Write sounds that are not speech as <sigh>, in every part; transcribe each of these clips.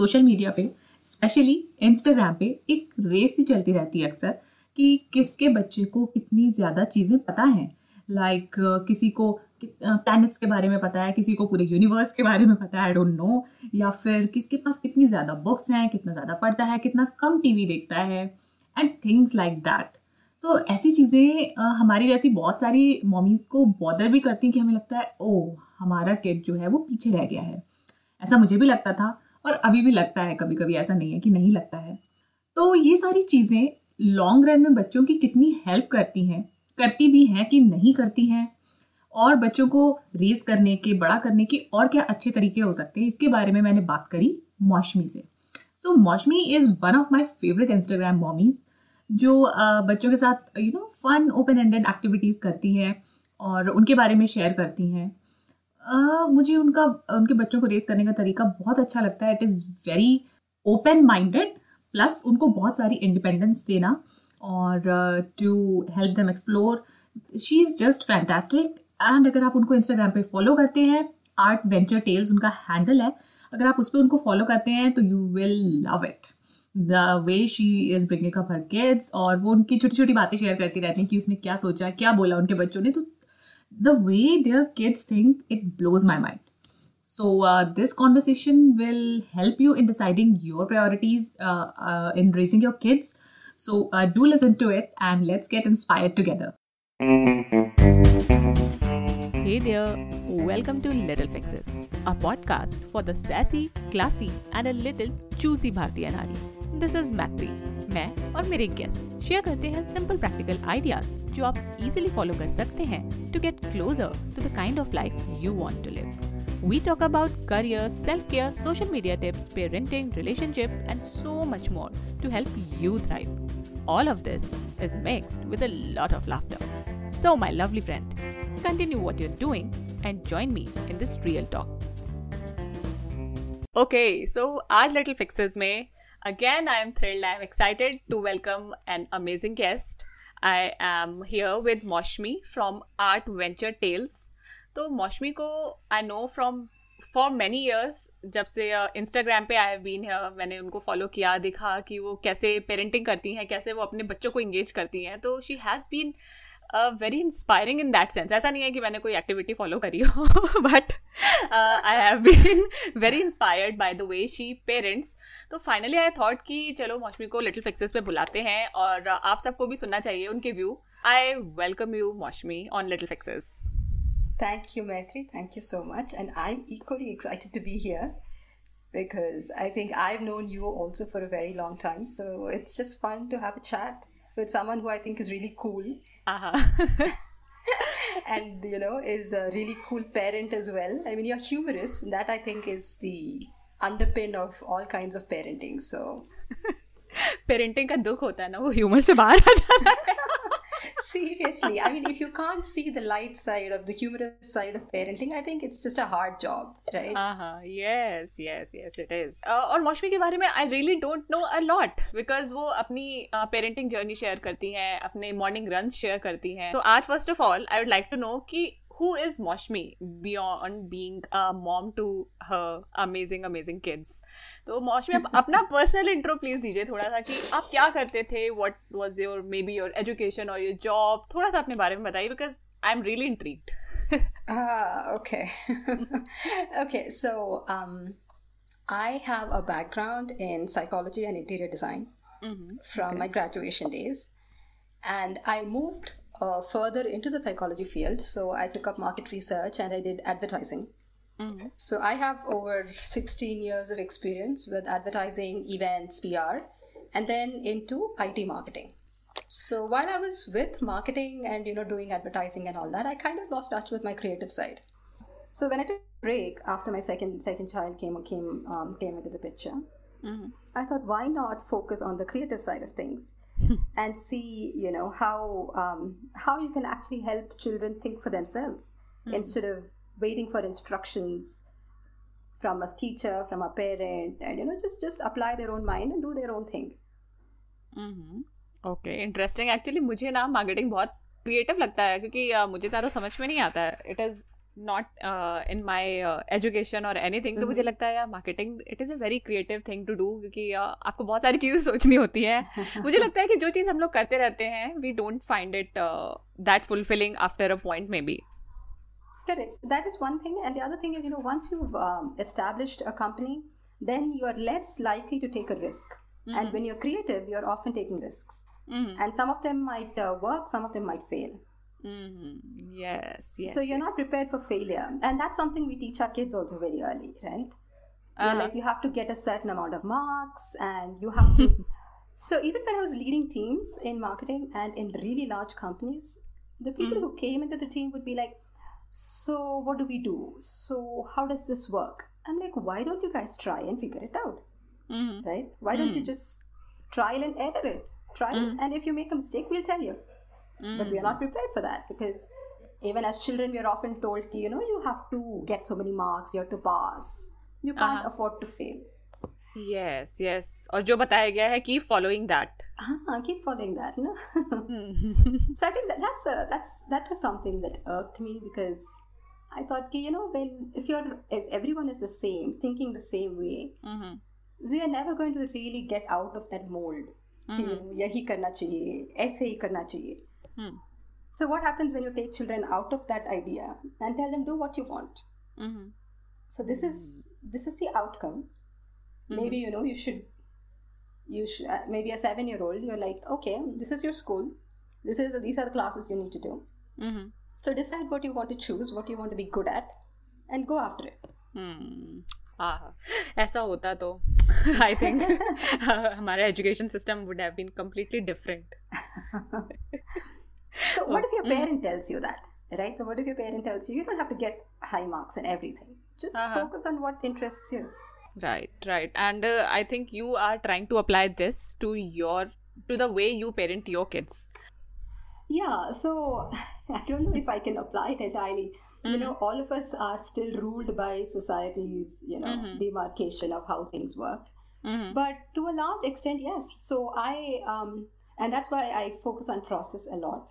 Social media पे specially Instagram पे एक रेस ही चलती रहती है अक्सर कि किसके बच्चे को कितनी ज़्यादा चीज़ें पता हैं। लाइक like, किसी को प्लैनेट्स के बारे में पता है किसी को पूरे यूनिवर्स के बारे में पता है आई डोंट नो या फिर किसके पास कितनी ज़्यादा बुक्स हैं कितना ज़्यादा पढ़ता है कितना कम टीवी देखता है and things like that so ऐसी चीज़ें हमारी जैसी बहुत सारी मॉमीज़ को बॉदर भी करती हैं कि हमें लगता है ओ हमारा किड जो है वो पीछे रह गया है। ऐसा मुझे भी लगता था। और अभी भी लगता है कभी कभी ऐसा नहीं है कि नहीं लगता है। तो ये सारी चीज़ें लॉन्ग रन में बच्चों की कितनी हेल्प करती हैं, करती भी हैं कि नहीं करती हैं? और बच्चों को रेज करने के, बड़ा करने के और क्या अच्छे तरीके हो सकते हैं? इसके बारे में मैंने बात करी मौसमी से। So Mausami is one of my favourite Instagram mommies जो बच्चों के साथ you know fun open ended activities करती है और उनके बारे में शेयर करती हैं। मुझे उनका, उनके बच्चों को रेस करने का तरीका बहुत अच्छा लगता है. It is very open minded plus उनको बहुत सारी इंडिपेंडेंस देना और to help them explore she is just fantastic and अगर आप उनको इंस्टाग्राम पे फॉलो करते हैं आर्ट वेंचर टेल्स उनका हैंडल है. अगर आप उस पर उनको फॉलो करते हैं तो you will love it the way she is bringing up her kids और वो उनकी छोटी छोटी बातें शेयर करती रहती हैं कि उसने क्या सोचा, क्या बोला उनके बच्चों ने तो the way their kids think, it blows my mind. So, uh, this conversation will help you in deciding your priorities uh, uh, in raising your kids. So, uh, do listen to it and let's get inspired together. Hey there, welcome to Little Fixes, a podcast for the sassy, classy, and a little choosy Bhartiya Nari. This is Maitri, मैं और मेरे guest share करते हैं simple practical ideas जो आप easily follow कर सकते हैं to get closer to the kind of life you want to live we talk about career self care social media tips parenting relationships and so much more to help you thrive all of this is mixed with a lot of laughter so my lovely friend continue what your doing and join me in this real talk okay so आज little fixes में again I am thrilled, I am excited to welcome an amazing guest. I am here with Moshmi from Art Venture Tales. तो मौशमी को I know from for many years जब से Instagram uh, पे I been है मैंने उनको follow किया देखा कि वो कैसे पेरेंटिंग करती हैं कैसे वो अपने बच्चों को इंगेज करती हैं तो she has been very inspiring in that sense ऐसा नहीं है कि मैंने कोई एक्टिविटी फॉलो करी हो but I have been very inspired by the way she parents तो फाइनली आई थॉट कि चलो मौसमी को लिटिल फिक्सेस पे बुलाते हैं और आप सबको भी सुनना चाहिए उनके view I welcome you Mousami on little fixes Thank you, Maitri. Thank you so much. And I'm equally excited to be here because I think I've known you also for a very long time. So it's just fun to have a chat with someone who I think is really cool uh-huh. <laughs> and you know is a really cool parent as well i mean you're humorous that i think is the underpin of all kinds of parenting so <laughs> parenting का दुख होता है ना वो humour से बाहर आ जाता है seriously i mean if you can't see the light side of the humorous side of parenting i think it's just a hard job right uh-huh yes yes yes it is uh, और मौसमी के बारे में I really don't know a lot because वो अपनी parenting journey share करती हैं अपने मॉर्निंग रन शेयर करती हैं तो आज first of all I would like to know कि who is Moshmi beyond being a mom to her amazing amazing kids तो मौशमी आप अपना पर्सनल इंट्रो प्लीज़ दीजिए थोड़ा सा कि आप क्या करते थे what was your maybe your education और योर जॉब थोड़ा सा अपने बारे में बताइए because I am really intrigued Ah, okay. okay, so um, I have a background in psychology and interior design mm-hmm. from okay. my graduation days. And I moved uh, further into the psychology field. So I took up market research and I did advertising. Mm-hmm. So I have over 16 years of experience with advertising, events, PR, and then into IT marketing. So while I was with marketing and you know doing advertising and all that, I kind of lost touch with my creative side. So when I took a break after my second second child came came um, came into the picture, mm-hmm. I thought why not focus on the creative side of things <laughs> and see you know how um, how you can actually help children think for themselves mm. instead of waiting for instructions from a teacher from a parent and you know just just apply their own mind and do their own thing okay interesting actually मुझे ना marketing बहुत creative लगता है क्योंकि uh, मुझे ज़्यादा समझ में नहीं आता है it is not in my education और एनीथिंग तो मुझे लगता है यार marketing it is a very creative thing to do क्योंकि uh, आपको बहुत सारी चीज़ें सोचनी होती हैं <laughs> मुझे लगता है कि जो चीज़ हम लोग करते रहते हैं we don't find it that fulfilling after a point may be Correct. That is one thing. And the other thing is, you know, once you've um, established a company, then you are less likely to take a risk. Mm-hmm. And when you're creative, you're often taking risks. Mm-hmm. And some of them might uh, work, some of them might fail. Mm-hmm. Yes, yes. So you're yes. not prepared for failure, and that's something we teach our kids also very early, right? Uh-huh. Like you have to get a certain amount of marks, and you have to. <laughs> so even when I was leading teams in marketing and in really large companies, the people mm. who came into the team would be like, "So what do we do? So how does this work?" I'm like, "Why don't you guys try and figure it out? Mm. Right? Why don't you mm. just trial and error it? Try mm. and if you make a mistake, we'll tell you." Mm. But we are not prepared for that because even as children, we are often told, you know, you have to get so many marks, you have to pass. You can't uh-huh. afford to fail. Yes, yes. और जो बताया गया है keep following that. हाँ, keep following that, no? so <laughs> I think that that's a, that's that was something that irked me because I thought, you know, when if you're if everyone is the same, thinking the same way, mm-hmm. we are never going to really get out of that mold. Mm-hmm. यही करना चाहिए, ऐसे ही करना चाहिए. Hmm. So what happens when you take children out of that idea and tell them do what you want? Mm-hmm. So this is this is the outcome. Mm-hmm. Maybe you know you should you should uh, maybe a seven year old you're like okay this is your school this is these are the classes you need to do. Mm-hmm. So decide what you want to choose, what you want to be good at, and go after it. Hmm. हाँ ऐसा होता तो I think हमारा education system would have been completely different so, what if your parent tells you that, right? So, what if your parent tells you you don't have to get high marks and everything? Just uh-huh. focus on what interests you. Right, right. And uh, I think you are trying to apply this to your to the way you parent your kids. Yeah. So, <laughs> I don't know if I can apply it entirely. Mm-hmm. You know, all of us are still ruled by society's, you know, mm-hmm. demarcation of how things work. Mm-hmm. But to a large extent, yes. So I, um, and that's why I focus on process a lot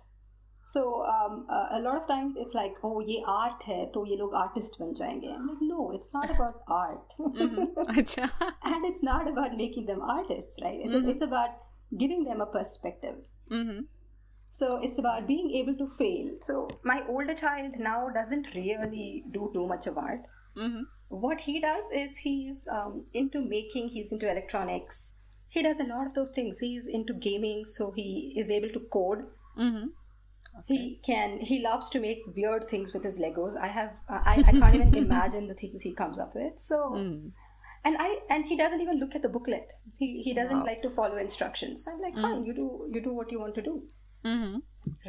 so um, uh, a lot of times it's like, oh, ये art है, तो ये लोग artist बन जाएंगे. I'm like, no, it's not about <laughs> art, mm-hmm. <laughs> and it's not about making them artists, right? It's, mm-hmm. it's about giving them a perspective. Mm-hmm. So it's about being able to fail. So my older child now doesn't really do too much of art. Mm-hmm. What he does is he's um, into making. He's into electronics. He does a lot of those things. He's into gaming, so he is able to code. Mm-hmm. Okay. He can. He loves to make weird things with his Legos. I have. Uh, I, I can't even <laughs> imagine the things he comes up with. So, mm. and I and he doesn't even look at the booklet. He he doesn't wow. like to follow instructions. I'm like, fine. Mm. You do you do what you want to do. Mm-hmm.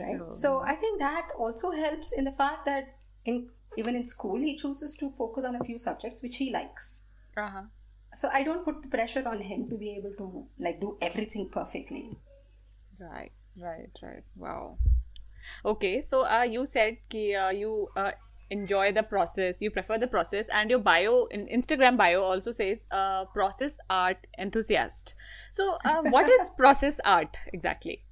Right. Oh. So I think that also helps in the fact that in even in school he chooses to focus on a few subjects which he likes. Uh-huh. So I don't put the pressure on him to be able to like do everything perfectly. Right. Right. Right. Wow. Okay, so uh, you said ki, uh, you uh, enjoy the process, you prefer the process, and your bio, in Instagram bio, also says uh, process art enthusiast. So, uh, what is <laughs> process art exactly?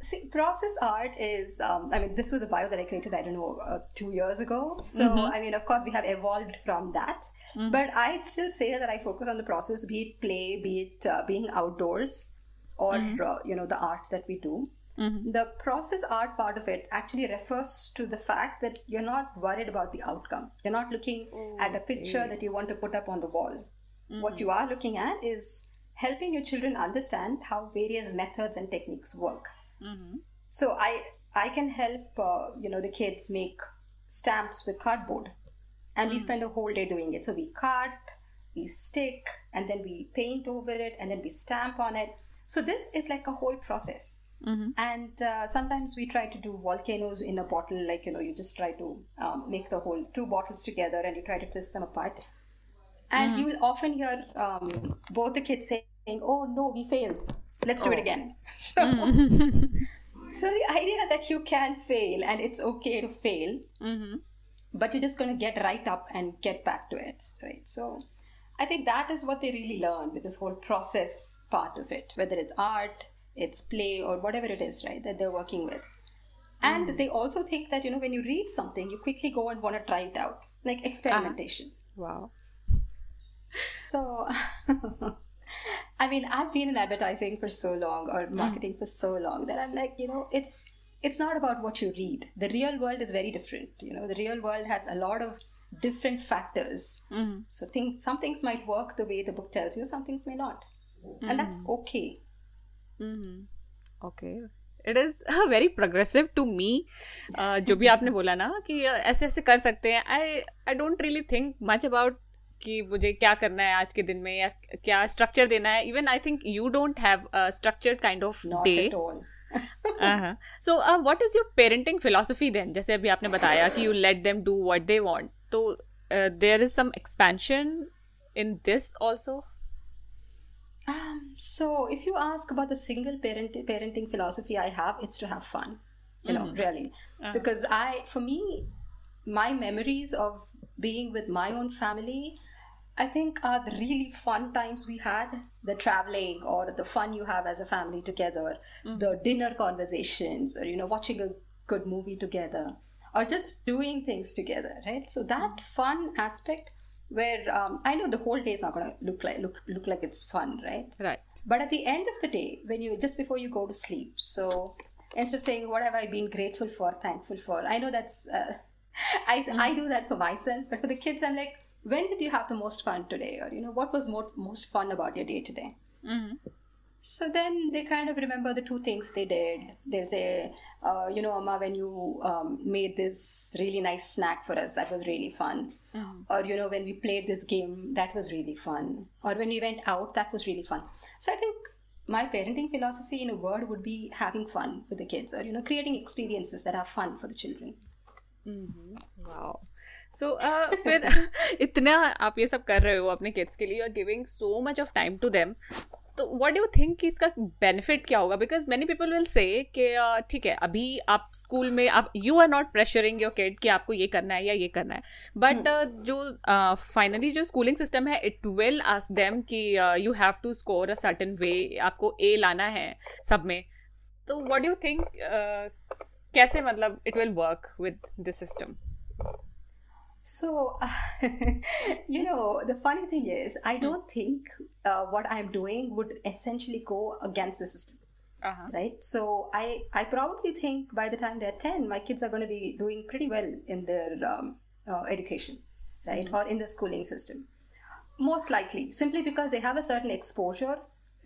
See, process art is, um, I mean, this was a bio that I created, I don't know, uh, two years ago. So, mm-hmm. I mean, of course, we have evolved from that. Mm-hmm. But I'd still say that I focus on the process, be it play, be it uh, being outdoors, or, mm-hmm. uh, you know, the art that we do. Mm-hmm. The process art part of it actually refers to the fact that you're not worried about the outcome. You're not looking okay. at a picture that you want to put up on the wall. Mm-hmm. What you are looking at is helping your children understand how various methods and techniques work. Mm-hmm. So I I can help uh, you know the kids make stamps with cardboard, and we mm. spend a whole day doing it. So we cut, we stick, and then we paint over it, and then we stamp on it. So this is like a whole process. Mm-hmm. And uh, sometimes we try to do volcanoes in a bottle, like, you know, you just try to um, make the whole two bottles together and you try to twist them apart. And mm-hmm. you will often hear um, both the kids saying, Oh, no, we failed. Let's do oh. it again. <laughs> So, mm-hmm. <laughs> so, the idea that you can fail and it's okay to fail, mm-hmm. but you're just going to get right up and get back to it, right? So, I think that is what they really learn with this whole process part of it, whether it's art, it's play or whatever it is right that they're working with and mm. they also think that you know when you read something you quickly go and want to try it out like experimentation uh-huh. wow so <laughs> i mean i've been in advertising for so long or mm. marketing mm. for so long that i'm like you know it's it's not about what you read the real world is very different you know the real world has a lot of different factors mm. so things some things might work the way the book tells you some things may not and that's mm-hmm. okay mm-hmm. okay. It is very progressive to me जो भी आपने बोला ना कि ऐसे ऐसे कर सकते हैं I I don't really think much about कि मुझे क्या करना है आज के दिन में या क्या स्ट्रक्चर देना है. Even I think you don't have structured kind of day so what is your parenting philosophy then जैसे अभी आपने बताया कि you let them do what they want तो there is some expansion in this also Um, so, if you ask about the single parent parenting philosophy I have, it's to have fun. You know, mm. really, uh-huh. because I, for me, my memories of being with my own family, I think are the really fun times we had. The traveling or the fun you have as a family together, mm. the dinner conversations, or you know, watching a good movie together, or just doing things together, right? So that mm. fun aspect where um, I know the whole day is not going to look like look look like it's fun, right? Right. But at the end of the day, when you just before you go to sleep, so instead of saying what have I been grateful for, thankful for, I know that's uh, <laughs> I mm-hmm. I do that for myself, but for the kids, I'm like, when did you have the most fun today, or you know, what was most most fun about your day today? Mm-hmm. So then they kind of remember the two things they did. They'll say, uh, you know, Amma, when you um, made this really nice snack for us, that was really fun. Mm. Or, you know, when we played this game, that was really fun. Or when we went out, that was really fun. So I think my parenting philosophy in a word would be having fun with the kids or, you know, creating experiences that are fun for the children. Mm-hmm. Wow. So so, uh, <laughs> फिर इतना आप ये सब कर रहे हो अपने kids के लिए you are giving so much of time to them तो व्हाट डू थिंक कि इसका बेनिफिट क्या होगा? Because many people will say कि ठीक है अभी आप स्कूल में आप you are not pressuring your kid कि आपको ये करना है या ये करना है. बट uh, जो फाइनली uh, जो स्कूलिंग सिस्टम है इट विल आस्क देम कि you have to score a certain way आपको ए लाना है सब में. तो व्हाट डू थिंक कैसे मतलब it will work with this system So, uh, <laughs> you know, the funny thing is, I hmm. don't think uh, what I'm doing would essentially go against the system. Uh-huh. Right. So, I, I probably think by the time they're 10, my kids are going to be doing pretty well in their um, uh, education, right? Mm-hmm. Or in the schooling system. Most likely, simply because they have a certain exposure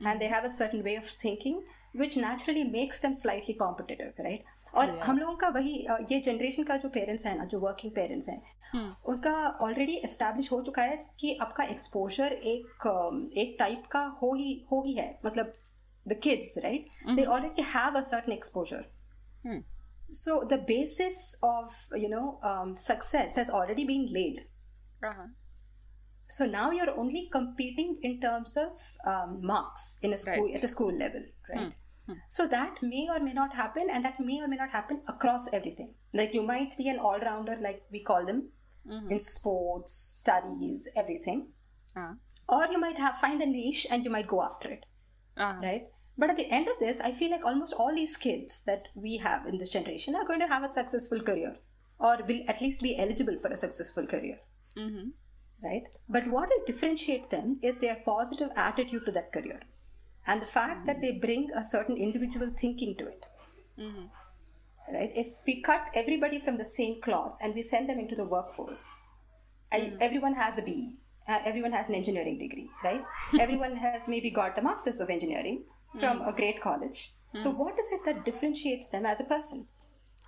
and they hmm. have a certain way of thinking, which naturally makes them slightly competitive, right? और yeah. हम लोगों का वही ये generation का जो parents है ना जो वर्किंग पेरेंट्स हैं hmm. उनका ऑलरेडी एस्टेब्लिश हो चुका है कि आपका एक्सपोजर एक एक टाइप का हो ही हो ही है। मतलब the kids right they already have a certain exposure so the basis of you know success has already been laid so now you are only competing in terms of marks in school at a school level right hmm. So that may or may not happen, and that may or may not happen across everything. Like you might be an all rounder, like we call them, mm-hmm. in sports, studies, everything. Uh-huh. Or you might have find a niche and you might go after it. Uh-huh. Right? But at the end of this, I feel like almost all these kids that we have in this generation are going to have a successful career or will at least be eligible for a successful career. Mm-hmm. Right? But what will differentiate them is their positive attitude to that career and the fact mm-hmm. that they bring a certain individual thinking to it. Mm-hmm. Right? If we cut everybody from the same cloth and we send them into the workforce, mm-hmm. everyone has a BE, uh, everyone has an engineering degree, right? <laughs> everyone has maybe got the masters of engineering from mm-hmm. a great college. So, mm-hmm. what is it that differentiates them as a person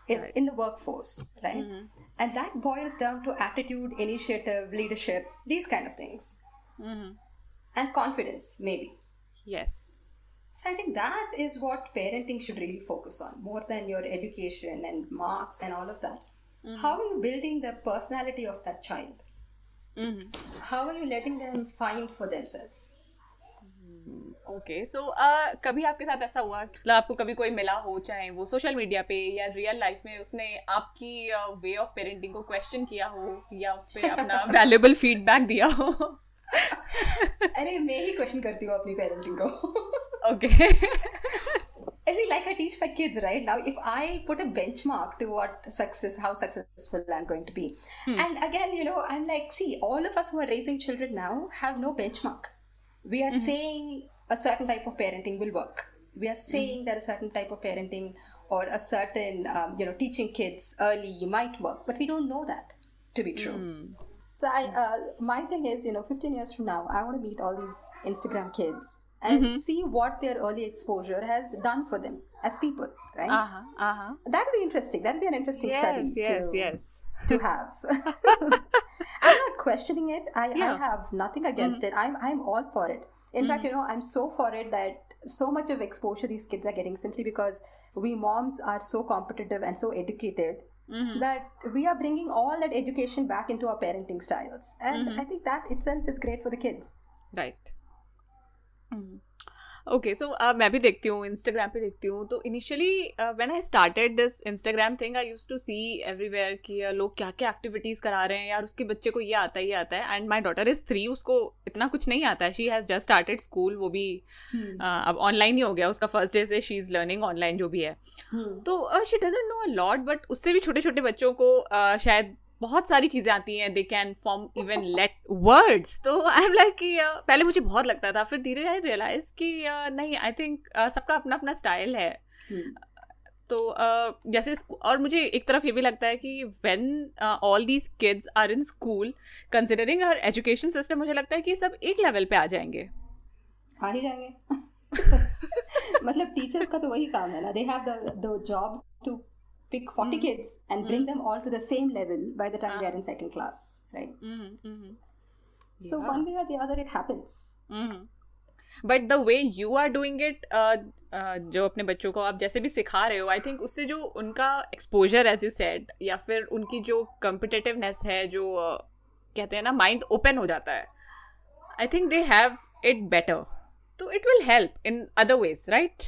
in, right. in the workforce, right? Mm-hmm. And that boils down to attitude, initiative, leadership, these kind of things, and confidence, maybe. Yes. So I think that is what parenting should really focus on more than your education and marks and all of that. Mm-hmm. How are you building the personality of that child? Mm-hmm. How are you letting them find for themselves? Okay mm, so uh, कभी आपके साथ ऐसा हुआ मतलब आपको कभी कोई मिला हो चाहे वो सोशल मीडिया पे या रियल लाइफ में उसने आपकी वे ऑफ़ पेरेंटिंग को क्वेश्चन किया हो या उस पर अपना वैल्यूबल फीडबैक दिया हो <laughs> अरे मैं ही क्वेश्चन करती हूँ अपनी पेरेंटिंग को okay exactly like I teach my kids right now. If I put a benchmark to what success, how successful I'm going to be, hmm. and again, you know, I'm like, see, all of us who are raising children now have no benchmark. We are mm-hmm. saying a certain type of parenting will work. We are saying mm-hmm. that a certain type of parenting or a certain, um, you know, teaching kids early might work, but we don't know that to be true. Mm. So I, uh, my thing is, you know, 15 years from now, I want to meet all these Instagram kids and mm-hmm. see what their early exposure has done for them as people, right? Uh huh. Uh huh. That'd be interesting. That'd be an interesting yes, study. Yes. To, yes. To have. <laughs> I'm not questioning it. I, yeah. I have nothing against mm-hmm. it. I'm I'm all for it. In mm-hmm. fact, you know, I'm so for it that so much of exposure these kids are getting simply because we moms are so competitive and so educated mm-hmm. that we are bringing all that education back into our parenting styles and mm-hmm. i think that itself is great for the kids right mm-hmm. Okay so uh, मैं भी देखती हूँ Instagram पे देखती हूँ तो initially when I started this Instagram thing I use to see everywhere कि uh, लोग क्या क्या एक्टिविटीज़ करा रहे हैं यार उसके बच्चे को ये आता है ये आता है and my daughter is three उसको इतना कुछ नहीं आता है she has just started school वो भी hmm. uh, अब ऑनलाइन ही हो गया उसका फ़र्स्ट डे से शी इज़ लर्निंग ऑनलाइन जो भी है hmm. तो she doesn't know a lot but उससे भी छोटे छोटे बच्चों को uh, शायद बहुत सारी चीज़ें आती हैं they can form even late words तो आई एम लाइक कि पहले मुझे बहुत लगता था फिर धीरे धीरे रियलाइज़ कि uh, नहीं आई थिंक uh, सबका अपना अपना स्टाइल है। Hmm. तो जैसे और मुझे एक तरफ़ ये भी लगता है कि when all these kids are in school considering her education system मुझे लगता है कि सब एक लेवल पे आ जाएँगे। आ ही जाएँगे। <laughs> <laughs> मतलब टीचर्स का तो वही काम है ना they have the job to pick 40 mm-hmm. kids and mm-hmm. them all to the same level by the time uh. they're in second class right mm-hmm. so yeah. one way or the other it happens Mm-hmm. But the way you are doing it जो अपने बच्चों को आप जैसे भी सिखा रहे हो आई थिंक उससे जो उनका एक्सपोजर एज यू सेड या फिर उनकी जो कम्पिटेटिवनेस है जो uh, कहते हैं ना माइंड ओपन हो जाता है I think they have it better तो it will help in other ways right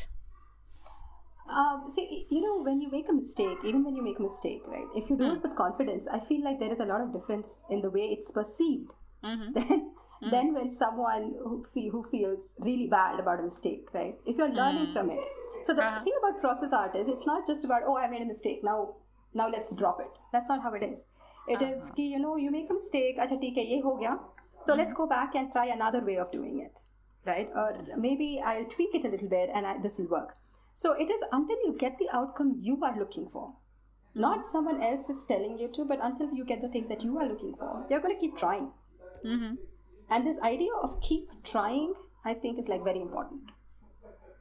Um, see, you know, when you make a mistake, even when you make a mistake, right? If you do mm. it with confidence, I feel like there is a lot of difference in the way it's perceived. Mm-hmm. <laughs> Then, mm. then when someone who, feel, who feels really bad about a mistake, right? If you're learning mm. from it. So the uh-huh. thing about process art is it's not just about oh I made a mistake now now let's drop it. That's not how it is. It uh-huh. is ki, you know you make a mistake. Acha, theek hai, ye ho gaya. So let's mm-hmm. go back and try another way of doing it, right? Or maybe I'll tweak it a little bit and I, this will work. So it is until you get the outcome you are looking for. Not someone else is telling you to, but until you get the thing that you are looking for, you're going to keep trying. Mm-hmm. And this idea of keep trying, I think, is like very important.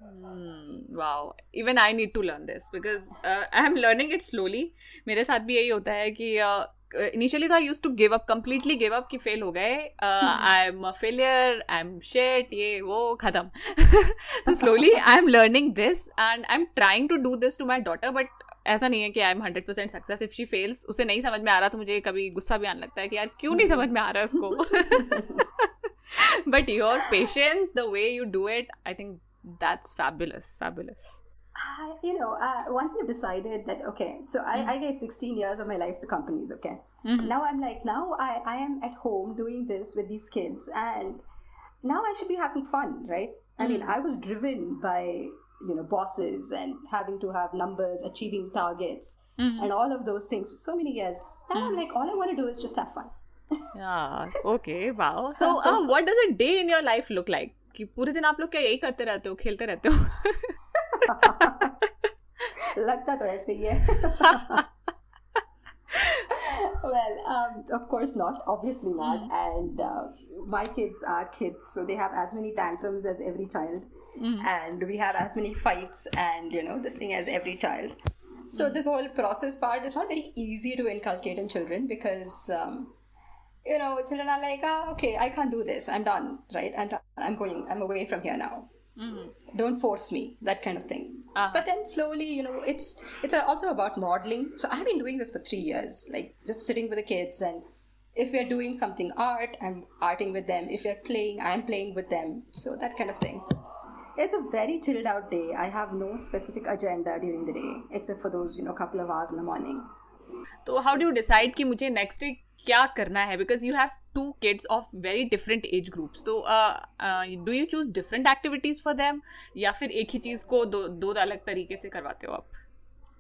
Hmm, wow even i need to learn this because uh, i am learning it slowly मेरे साथ भी यही होता है कि initially तो I use to give up completely give up कि fail हो गए। I am failure I am शेट ये वो खत्म। <laughs> तो slowly I am learning this and I am trying to do this to my daughter but ऐसा नहीं है कि I am hundred percent success if she fails उसे नहीं समझ में आ रहा तो मुझे कभी गुस्सा भी आने लगता है कि यार क्यों नहीं समझ में आ रहा है उसको? But your patience the way you do it I think that's fabulous fabulous Uh, you know, uh, once you've decided that, okay, so I, mm-hmm. I gave 16 years of my life to companies, okay? Mm-hmm. Now I'm like, now I, I am at home doing this with these kids, and now I should be having fun, right? Mm-hmm. I mean, mm. I was driven by, you know, bosses and having to have numbers, achieving targets, mm-hmm. and all of those things for so many years. Now I'm mm. like, all I want to do is just have fun. yeah, okay, wow. <laughs> So, uh, what does a day in your life look like? कि पूरे दिन आप लोग क्या यही करते रहते हो खेलते रहते हो <laughs> लगता तो ऐसे ही है well um, of course not obviously not mm. and uh, my kids are kids so they have as many tantrums as every child mm. and we have as many fights and you know this thing as every child so mm. this whole process part is not very easy to inculcate in children because um, you know children are like oh, okay i can't do this i'm done right i'm, done. I'm going i'm away from here now Mm-hmm. Don't force me, that kind of thing. Uh-huh. But then slowly, you know, it's it's also about modeling. So I've been doing this for three years, like just sitting with the kids, and if we're doing something art, I'm arting with them. If they're playing, I'm playing with them. So that kind of thing. It's a very chilled out day. I have no specific agenda during the day, except for those, you know, couple of hours in the morning. So how do you decide कि मुझे next day क्या करना है because you have two kids of very different age groups तो do you choose different activities for them या फिर एक ही चीज़ को दो दो अलग तरीके से करवाते हो आप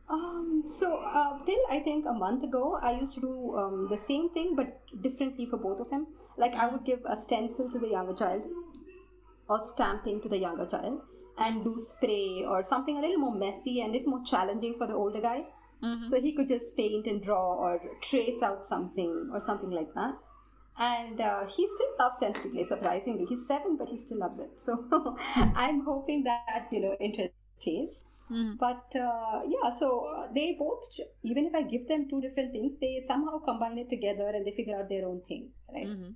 Um, so uh, till I think a month ago, I used to do um, the same thing but differently for both of them. Like I would give a stencil to the younger child, or stamping to the younger child, and do spray or something a little more messy and little more challenging for the older guy. Mm-hmm. So he could just paint and draw or trace out something or something like that. And uh, he still loves sensitive play, surprisingly. He's seven, but he still loves it. So <laughs> I'm hoping that, you know, interest stays. Mm-hmm. But uh, yeah, so uh, they both, even if I give them two different things, they somehow combine it together and they figure out their own thing, right? Mm-hmm.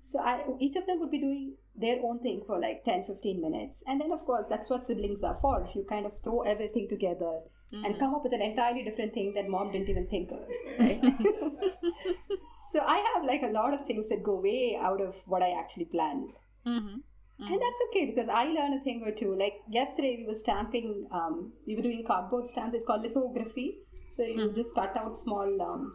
So I, each of them would be doing their own thing for like 10, 15 minutes. And then, of course, that's what siblings are for. You kind of throw everything together mm-hmm. and come up with an entirely different thing that mom didn't even think of. Right? <laughs> so I have like a lot of things that go way out of what I actually planned. Mm-hmm. Mm-hmm. And that's okay because I learn a thing or two. Like yesterday, we were stamping, um, we were doing cardboard stamps. It's called lithography. So you mm-hmm. just cut out small um,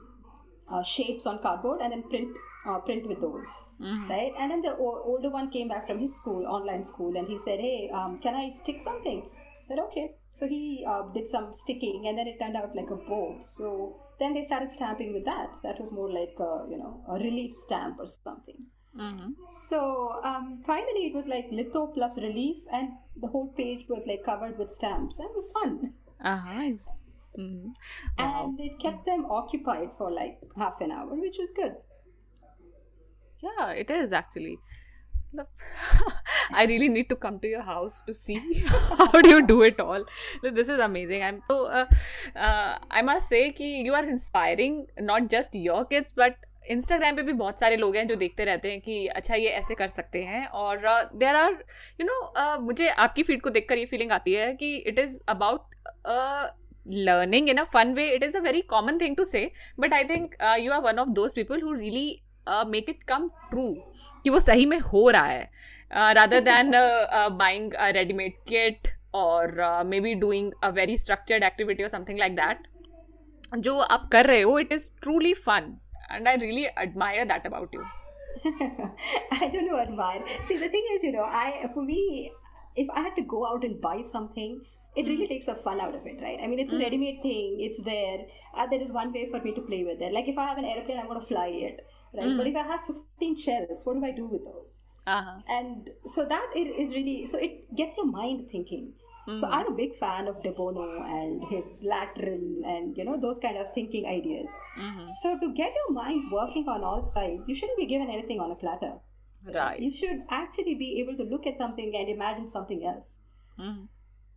uh, shapes on cardboard and then print uh, print with those mm-hmm. right and then the o- older one came back from his school online school and he said hey um, can i stick something I said okay so he uh, did some sticking and then it turned out like a bow so then they started stamping with that that was more like a, you know a relief stamp or something mm-hmm. so um, finally it was like litho plus relief and the whole page was like covered with stamps and it was fun uh-huh Mm-hmm. Wow. And it kept them occupied for like half an hour, which was good. Yeah, it is actually. <laughs> <laughs> I really need to come to your house to see how do you do it all. So this is amazing. I'm so uh, uh, I must say that you are inspiring not just your Instagram पे भी बहुत सारे लोग हैं जो देखते रहते हैं कि अच्छा ये ऐसे कर सकते हैं और देर आर यू नो मुझे आपकी फ़ीड को देखकर ये फीलिंग आती है कि it is about learning in a fun way it is a very common thing to say but I think you are one of those people who really uh, make it come true कि वो सही में हो रहा है uh, rather than uh, uh, buying a ready-made kit or uh, maybe doing a very structured activity or something like that जो आप कर रहे हो it is truly fun and I really admire that about you I don't know admire see the thing is you know I for me if I had to go out and buy something it really mm. takes the fun out of it, right? I mean, it's a mm. ready-made thing. It's there. Uh, there is one way for me to play with it. Like if I have an airplane, I'm going to fly it, right? Mm. But if I have 15 shells, what do I do with those? Uh-huh. And so that is really so it gets your mind thinking. Mm-hmm. So I'm a big fan of De Bono and his lateral and you know those kind of thinking ideas. Mm-hmm. So to get your mind working on all sides, you shouldn't be given anything on a platter. Right. You should actually be able to look at something and imagine something else. Mm-hmm.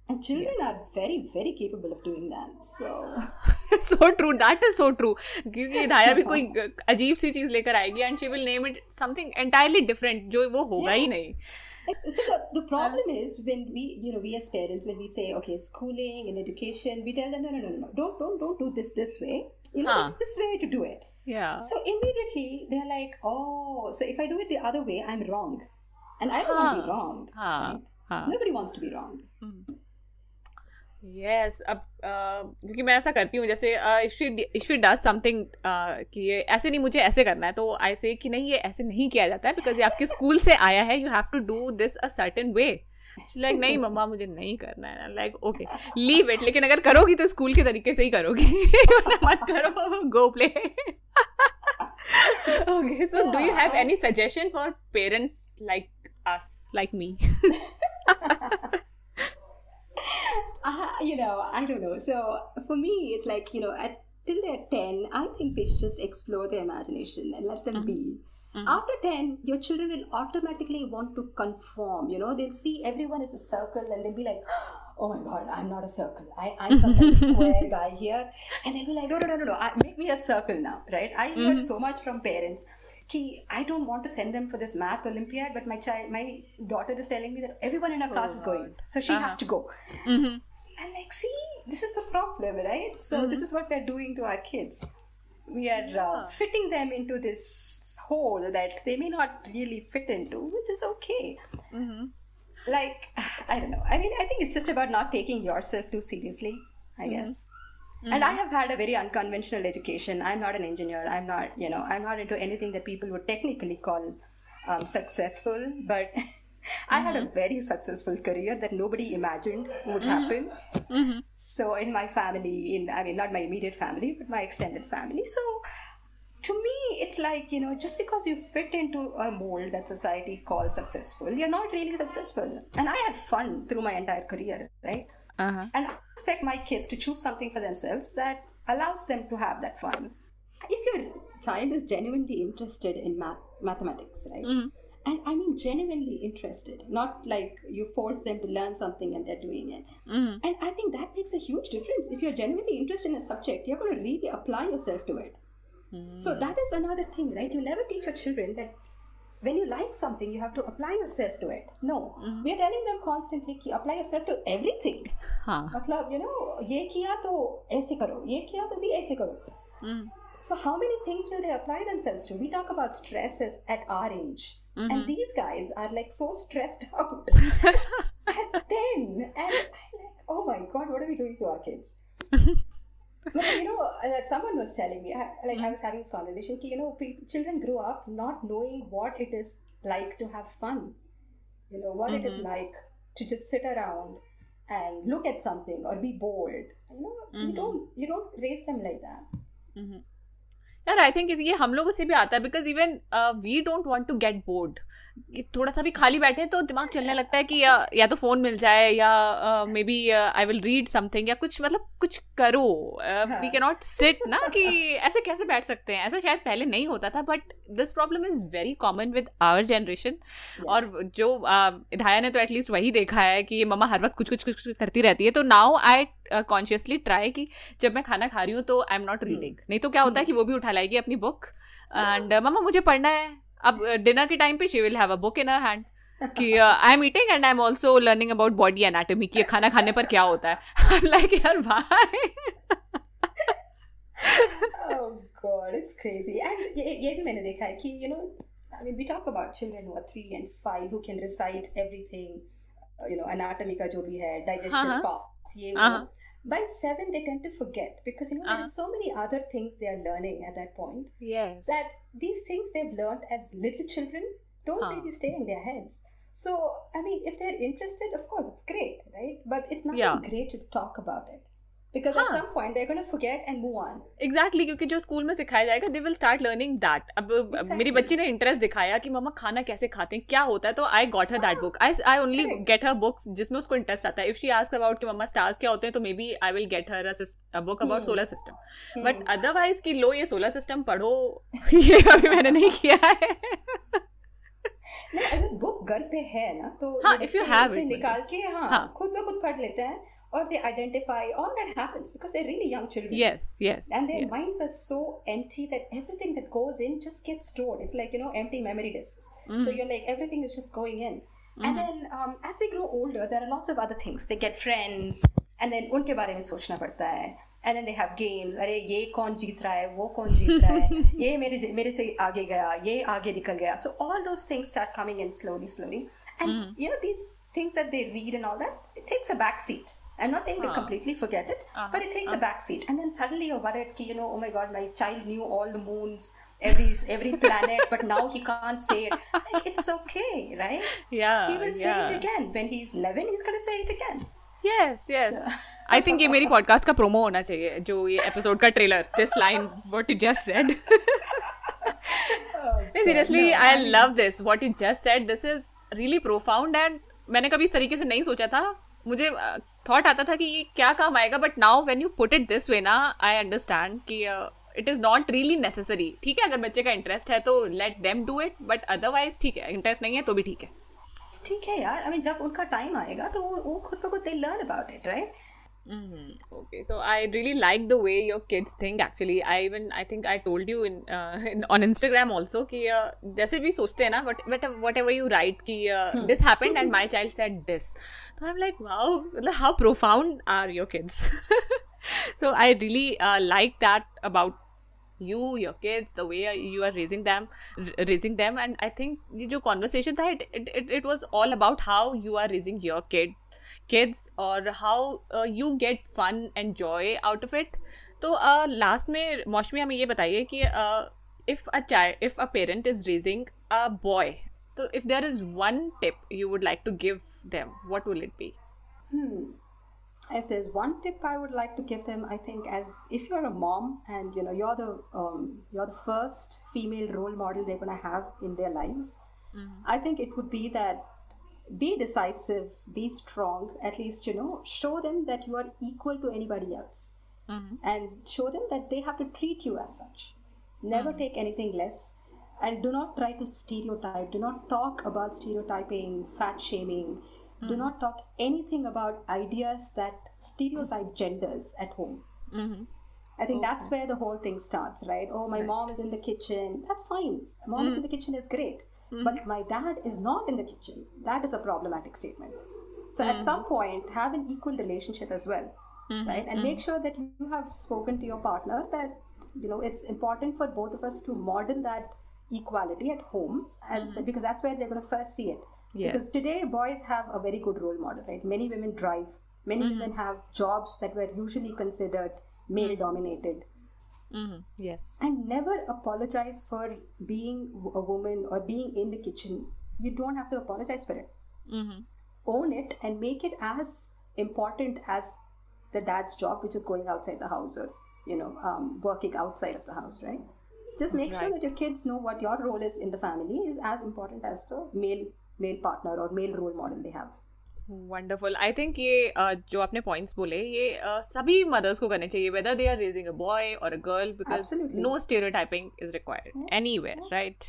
And children yes. are very, very capable of doing that. So <laughs> so true. That is so true. क्योंकि <laughs> धाया भी कोई अजीब सी चीज लेकर आएगी and she will name it something entirely different जो वो होगा ही नहीं so the, the problem uh, is when we you know we as parents when we say okay schooling and education we tell them no no no no don't don't don't do this this way you know huh. this way to do it yeah so immediately they're like oh so if i do it the other way i'm wrong and i don't huh. want to be wrong huh. Right? Huh. nobody wants to be wrong mm. Yes अब क्योंकि मैं ऐसा करती हूँ जैसे if does something कि ये ऐसे नहीं मुझे ऐसे करना है तो ऐसे कि नहीं ये ऐसे नहीं किया जाता है बिकॉज़ ये आपके स्कूल से आया है you have to do this a certain way like नहीं मम्मा मुझे नहीं करना है. लाइक ओके लीव इट लेकिन अगर करोगी तो स्कूल के तरीके से ही करोगी। <laughs> मत करो go play okay so do you have any suggestion for parents like us like me uh, you know, I don't know. So for me, it's like, you know, at till they're 10, I think they should just explore their imagination and let them mm-hmm. be. Mm-hmm. After 10, your children will automatically want to conform. You know, they'll see everyone as a circle and they'll be like, oh my god, I'm not a circle. I, I'm some kind of square guy here. And they'll be like, no, no, no, no, no. I, make me a circle now, right? I hear mm-hmm. so much from parents. Ki, I don't want to send them for this math Olympiad, but my child, my daughter is telling me that everyone in her class oh, is going. So she uh-huh. has to go. Mm-hmm. And like, see, this is the problem, right? So mm-hmm. this is what we're doing to our kids. We are uh, yeah. uh, fitting them into this hole that they may not really fit into, which is okay. Mm-hmm like <sighs> i don't know i mean i think it's just about not taking yourself too seriously i mm-hmm. guess Mm-hmm. And I have had a very unconventional education. I'm not an engineer. I'm not, you know, I'm not into anything that people would technically call um, successful. But <laughs> I had a mm-hmm. very successful career that nobody imagined would mm-hmm. happen. Mm-hmm. So in my family, in I mean, not my immediate family, but my extended family. So to me, it's like you know, just because you fit into a mold that society calls successful, you're not really successful. And I had fun through my entire career, right? Uh-huh. And I expect my kids to choose something for themselves that allows them to have that fun. If your child is genuinely interested in math, mathematics, right? Mm-hmm And I mean, genuinely interested, not like you force them to learn something and they're doing it. Mm-hmm. And I think that makes a huge difference. If you're genuinely interested in a subject, you're going to really apply yourself to it. Mm-hmm. So that is another thing, right? You never teach your children that when you like something, you have to apply yourself to it. No, mm-hmm. we are telling them constantly कि apply yourself to everything. हाँ. मतलब you know ये किया तो ऐसे करो, ये किया तो भी ऐसे करो. Mm. So how many things will they apply themselves to? We talk about stresses at our age, mm-hmm. and these guys are like so stressed <laughs> out at <laughs> ten, and I'm like, oh my god, what are we doing to our kids? <laughs> but you know, uh, someone was telling me, like I was having this conversation, you know, children grow up not knowing what it is like to have fun. You know, what mm-hmm. it is mm-hmm. like to just sit around and look at something or be bored. You know, mm-hmm. you don't you don't raise them like that. यार आई think ये हम लोगों से भी आता है because even we don't want to get bored थोड़ा सा भी खाली बैठे तो दिमाग चलने लगता है कि या, या तो फ़ोन मिल जाए या maybe I will read something या कुछ मतलब कुछ करो. वी कैन नॉट सिट ना कि ऐसे कैसे बैठ सकते हैं? ऐसा शायद पहले नहीं होता था but this problem is very common with our generation और जो uh, धाया ने तो एटलीस्ट वही देखा है कि ये मम्मा हर वक्त कुछ कुछ कुछ करती रहती है. तो नाउ आई कॉन्शियसली ट्राई कि जब मैं खाना खा रही हूँ तो आई एम नॉट रीडिंग नहीं तो क्या होता है कि वो भी उठा लाएगी अपनी बुक एंड मम्मा मुझे पढ़ना है। अब डिनर के टाइम पे she will have a book in her hand कि I am eating and I am also learning about body anatomy कि खाना खाने पर क्या होता है। <laughs> लाइक यार भाई <laughs> oh ये ये भी मैंने देखा है कि का जो भी है digestive parts ये by seven they tend to forget because you know uh-huh. there's so many other things they are learning at that point yes that these things they've learned as little children don't huh. really stay in their heads so i mean if they're interested of course it's great right but it's not yeah. great to talk about it because at some point they're going to forget and move on. Exactly क्योंकि जो school में सिखाया जाएगा they will start learning that. अब exactly. मेरी बच्ची ने interest दिखाया कि मम्मा खाना कैसे खाते हैं क्या होता है तो I got her that book I I only get her books जिसमें उसको इंटरेस्ट आता है. इफ़ शी आस्क अबाउट कि मम्मा स्टार्स क्या होते हैं तो maybe I will get her a book about solar system but otherwise कि लो ये सोलर सिस्टम पढ़ो. <laughs> ये अभी मैंने नहीं किया है. अगर बुक घर पे है ना तो हाँ इफ़ यू हैव निकाल के हाँ, हाँ. खुद में खुद पढ़ लेते हैं. or they identify all that happens because they're really young children yes yes and their yes. minds are so empty that everything that goes in just gets stored it's like you know empty memory disks mm. so you're like everything is just going in mm. and then um, as they grow older there are lots of other things they get friends and then उनके बारे में सोचना पड़ता है and then they have games अरे ये कौन जीत रहा है वो कौन जीत रहा है ये मेरे मेरे से आगे गया ये आगे निकल गया so all those things start coming in slowly slowly and mm. you know these things that they read and all that it takes a back seat I'm not saying they completely forget it, uh-huh. but it takes uh-huh. a backseat. And then suddenly you're worried, you know, oh my god, my child knew all the moons, every every planet, but now <laughs> he can't say it. Like, it's okay, right? Yeah. He will yeah. say it again. When he's 11, he's going to say it again. Yes, yes. I think ये मेरी podcast का promo होना चाहिए जो ये episode का trailer this line what you just said seriously I love this what you just said this is really profound and मैंने कभी इस तरीके से नहीं सोचा था मुझे थॉट आता था कि ये क्या काम आएगा but now when you put it this way ना आई अंडरस्टैंड कि it is not really necessary ठीक है, अगर बच्चे का इंटरेस्ट है तो let them do it but otherwise ठीक है इंटरेस्ट नहीं है तो भी ठीक है। ठीक है यार आई जब उनका टाइम आएगा तो वो खुद ब खुद they learn about it right Mm-hmm. Okay, so I really like the way your kids think. Actually, I even I think I told you in, uh, <laughs> in on Instagram also कि uh, जैसे भी सोचते हैं ना but but whatever you write कि uh, hmm. this happened and my child said this. So I'm like wow, how profound are your kids? <laughs> so I really uh, like that about you your kids the way you are raising them raising them and i think the conversation that it, it, it was all about how you are raising your kid kids or how uh, you get fun and joy out of it तो last uh, में मौसमी हमें ये बताइए कि if a child if a parent is raising a boy so if there is one tip you would like to give them what will it be hmm. if there's one tip i would like to give them i think as if you're a mom and you know you're the um, you're the first female role model they're going to have in their lives mm-hmm. i think it would be that be decisive be strong at least you know show them that you are equal to anybody else mm-hmm. and show them that they have to treat you as such never mm. take anything less and do not try to stereotype do not talk about stereotyping fat shaming mm. do not talk anything about ideas that stereotype genders at home mm-hmm. i think okay. that's where the whole thing starts right oh my right. mom is in the kitchen that's fine mom is in the kitchen is great mm. but my dad is not in the kitchen that is a problematic statement so at some point have an equal relationship as well mm-hmm. right and make sure that you have spoken to your partner that you know it's important for both of us to model that equality at home and mm-hmm. because that's where they're going to first see it yes. because today boys have a very good role model right many women drive many mm-hmm. women have jobs that were usually considered male dominated mm-hmm. yes and never apologize for being a woman or being in the kitchen you don't have to apologize for it mm-hmm. own it and make it as important as the dad's job which is going outside the house or you know um, working outside of the house right just make right. sure that your kids know what your role is in the family is as important as the male male partner or male role model they have wonderful I think ये uh, जो आपने points बोले ये uh, सभी mother's को करने चाहिए whether they are raising a boy और a girl because no stereotyping is required any anywhere right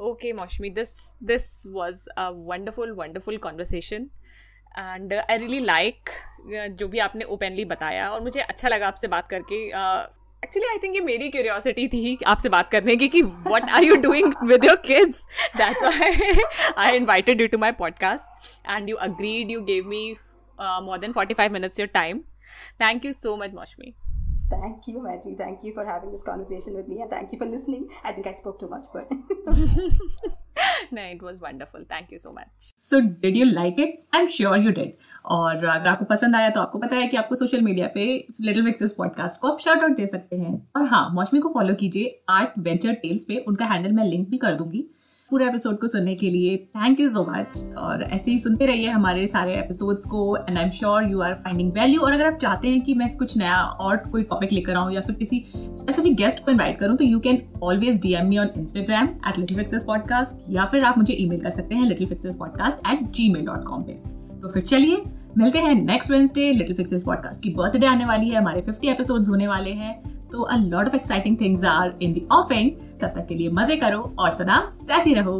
okay moshmi this this was a wonderful wonderful conversation and I really like जो भी आपने openly बताया और मुझे अच्छा लगा आपसे बात करके एक्चुअली आई थिंक ये मेरी क्यूरियोसिटी थी आपसे बात करने की कि what are you doing with your kids that's why I invited you to my podcast and you agreed you gave me more than 45 minutes your time thank you so much Moushumi Thank you, Matthew. Thank you for having this conversation with me, and thank you for listening. I think I spoke too much, but <laughs> <laughs> <laughs> no, it was wonderful. Thank you so much. So, did you like it? I'm sure you did. और अगर आपको पसंद आया तो आपको पता है कि आपको सोशल मीडिया पे लिटिल विक्सिस पॉडकास्ट को आप शॉर्ट आउट दे सकते हैं और हाँ मौसमी को फॉलो कीजिए आर्ट वेंचर टेल्स पे उनका हैंडल मैं लिंक भी कर दूँगी पूरे एपिसोड को सुनने के लिए थैंक यू सो मच और ऐसे ही सुनते रहिए हमारे सारे एपिसोड्स को and I am sure you are finding value और अगर आप चाहते हैं कि मैं कुछ नया और कोई टॉपिक लेकर आऊँ या फिर किसी स्पेसिफिक गेस्ट को इन्वाइट करूँ तो you can always DM me on Instagram at little fixes podcast या फिर आप मुझे ईमेल कर सकते हैं little fixes podcast at Gmail dot com पे। तो फिर चलिए, मिलते हैं next Wednesday little fixes podcast की बर्थडे आने वाली है, हमारे 50 एपिसोड्स होने वाले हैं। तो a lot of exciting things are in the offing तब तक के लिए मज़े करो और सदा सैसी रहो।